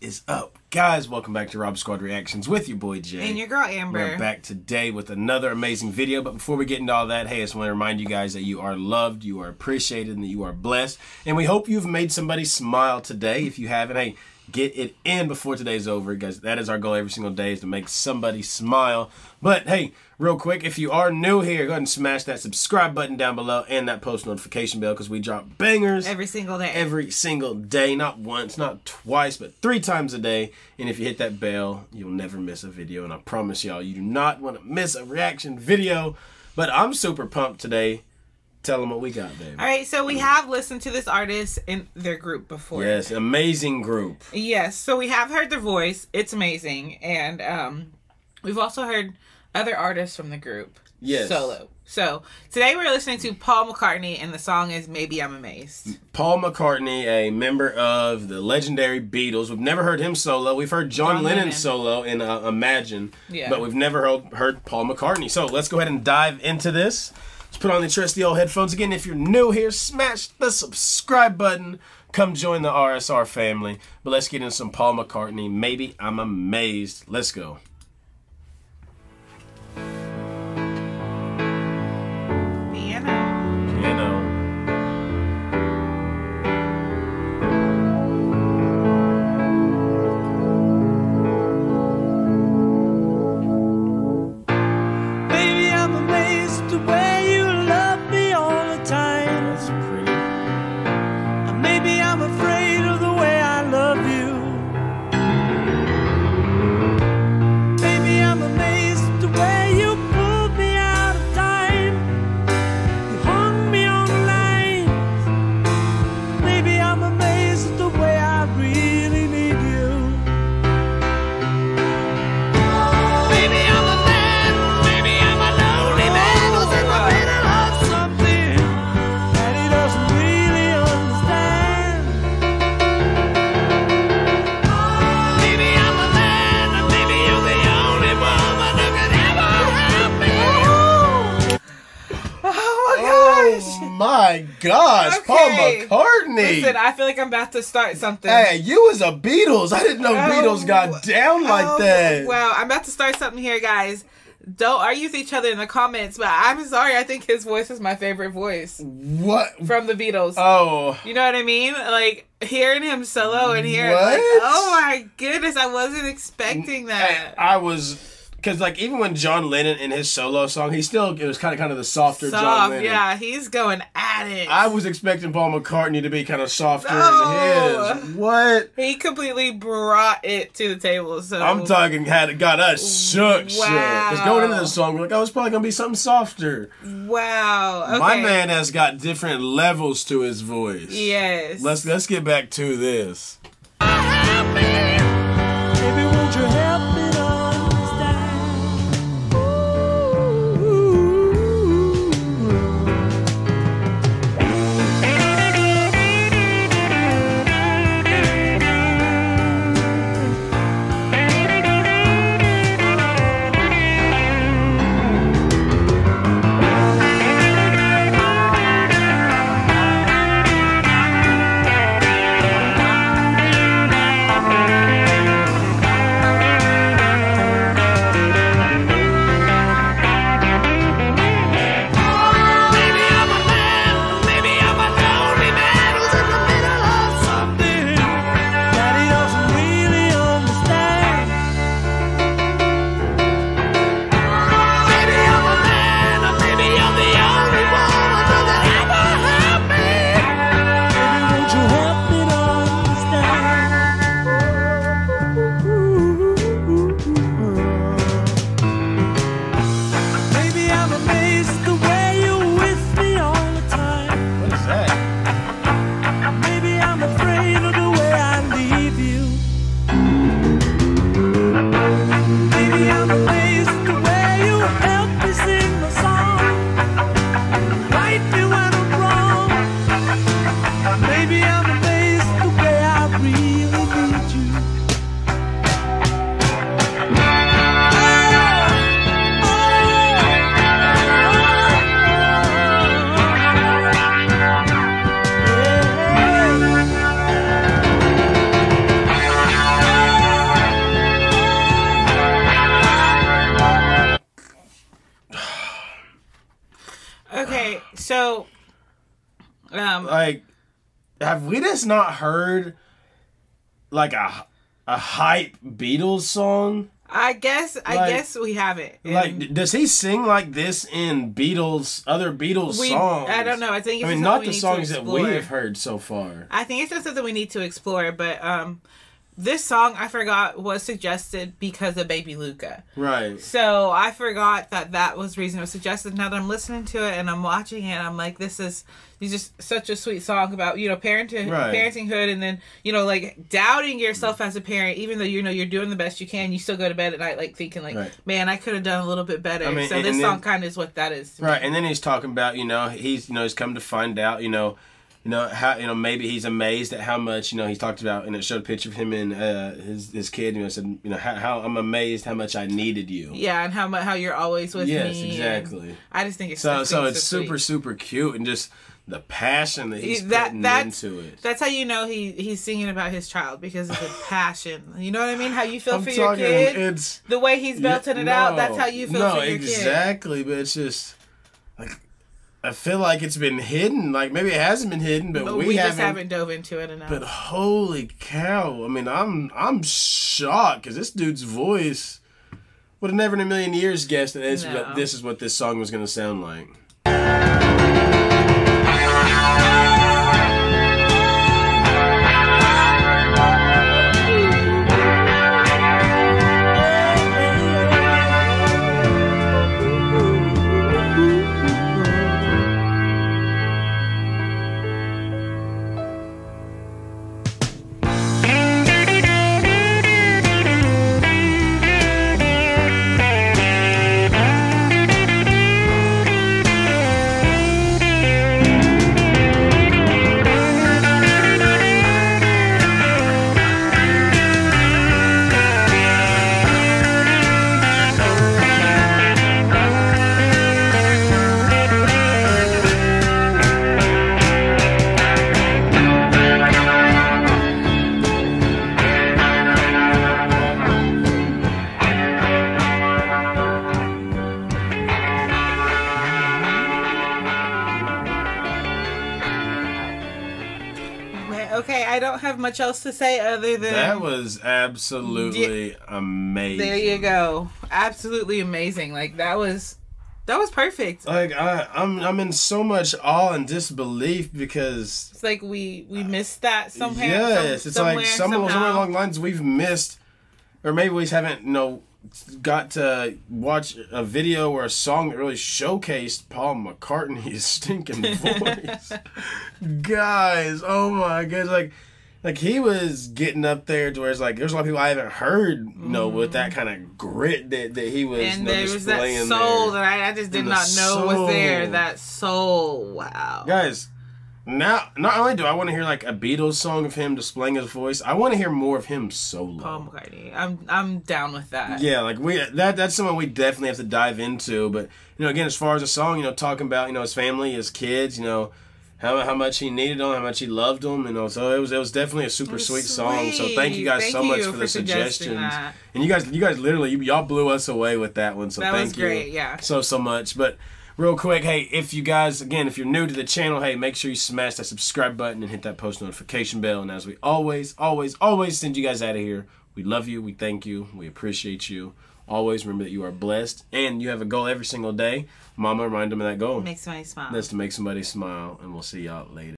is up? Guys, welcome back to Rob Squad Reactions with your boy Jay. And your girl Amber. We're back today with another amazing video. But before we get into all that, hey, I just want to remind you guys that you are loved, you are appreciated, and that you are blessed. And we hope you've made somebody smile today. If you haven't, hey, get it in before today's over, guys. That is our goal every single day is to make somebody smile. But hey, real quick, if you are new here, go ahead and smash that subscribe button down below and that post notification bell because we drop bangers every single day. Every single day, not once, not twice, but three times a day. And if you hit that bell, you'll never miss a video. And I promise y'all, you do not want to miss a reaction video. But I'm super pumped today Tell them what we got, baby. All right, so we have listened to this artist in their group before. Yes, amazing group. Yes, so we have heard their voice. It's amazing, and um, we've also heard other artists from the group. Yes. Solo. So today we're listening to Paul McCartney, and the song is "Maybe I'm Amazed." Paul McCartney, a member of the legendary Beatles. We've never heard him solo. We've heard John, John Lennon, Lennon, solo in uh, Imagine, yeah. but we've never heard, heard Paul McCartney. So let's go ahead and dive into this. Let's put on the trusty old headphones again. If you're new here, smash the subscribe button. Come join the RSR family. But let's get into some Paul McCartney. Maybe I'm amazed. Let's go. Gosh, okay. Paul McCartney. Listen, I feel like I'm about to start something. Hey, you was a Beatles. I didn't know oh, Beatles got down like oh, that. Well, I'm about to start something here, guys. Don't argue with each other in the comments, but I'm sorry. I think his voice is my favorite voice. What from the Beatles? Oh, you know what I mean? Like hearing him solo and hearing, like, oh my goodness, I wasn't expecting that. I was because like even when John Lennon in his solo song, he still it was kind of kind of the softer Soft, John Lennon. Yeah, he's going it. I was expecting Paul McCartney to be kind of softer no. his. What? He completely brought it to the table. So I'm talking had got us shook. Wow. Because going into the song, we're like, oh, it's probably gonna be something softer. Wow. Okay. My man has got different levels to his voice. Yes. Let's let's get back to this. Okay, have we just not heard like a a hype Beatles song? I guess I like- guess we haven't. And Like, does he sing like this in Beatles other Beatles we, songs? I don't know. I think it's I mean, not the songs that we have heard so far. I think it's just something we need to explore, but um this song I forgot was suggested because of Baby Luca. Right. So I forgot that that was the reason it was suggested. Now that I'm listening to it and I'm watching it, I'm like, this is this is just such a sweet song about you know parenting, Right. parentinghood, and then you know like doubting yourself as a parent, even though you know you're doing the best you can, you still go to bed at night like thinking like, Right. man, I could have done a little bit better. I mean, so and- this and song kind of is what that is. to me. Right, and then he's talking about you know he's you know he's come to find out you know you know how you know maybe he's amazed at how much you know he talked about and it showed a picture of him and uh, his his kid you know said you know how, how I'm amazed how much I needed you. Yeah, and how mu- how you're always with Yes, me. and exactly. I just think it's So so it's sweet. super super cute and just the passion that he's that putting into it. that's how you know he he's singing about his child because of the passion. You know what I mean? How you feel I'm for your kid. it's the way he's belting it out. That's how you feel no, for your kid. exactly, but it's just like I feel like it's been hidden. Like maybe it hasn't been hidden, but, But we, we, haven't, just haven't dove into it enough. But holy cow! I mean, I'm I'm shocked because this dude's voice would have never in a million years guessed that this, No. that this is what this song was going to sound like. I don't have much else to say other than That was absolutely amazing. there you go. Absolutely amazing. Like that was that was perfect. Like I, I'm I'm in so much awe and disbelief because It's like we we missed that somehow. yes, some- it's somewhere, like some somewhere along the lines we've missed, or maybe we haven't you know got to watch a video or a song that really showcased Paul McCartney's stinking voice. Guys, oh my god, like like he was getting up there to where it's like there's a lot of people I haven't heard, you know, with that kind of grit that, that he was Mm-hmm. and you know, there was that soul there. that I, I just did And not know was there. soul. That soul, wow. Guys, now not only do I want to hear like a Beatles song of him displaying his voice, I want to hear more of him solo. Paul McCartney. I'm I'm down with that. Yeah, like we that that's something we definitely have to dive into. But you know, again, as far as the song, you know, talking about you know his family, his kids, you know, how how much he needed them, how much he loved them, you know. So it was it was definitely a super was sweet, song. So thank you guys Thank so much for, for the suggestions. that. And you guys, you guys literally, you, y'all blew us away with that one. So That thank was you, great, yeah. so so much. But real quick, hey, if you guys again, if you're new to the channel, hey, make sure you smash that subscribe button and hit that post notification bell. And as we always, always, always send you guys out of here, we love you, we thank you, we appreciate you. Always remember that you are blessed and you have a goal every single day. Mama, remind them of that goal. Makes me smile. That's to make somebody smile, and we'll see y'all later.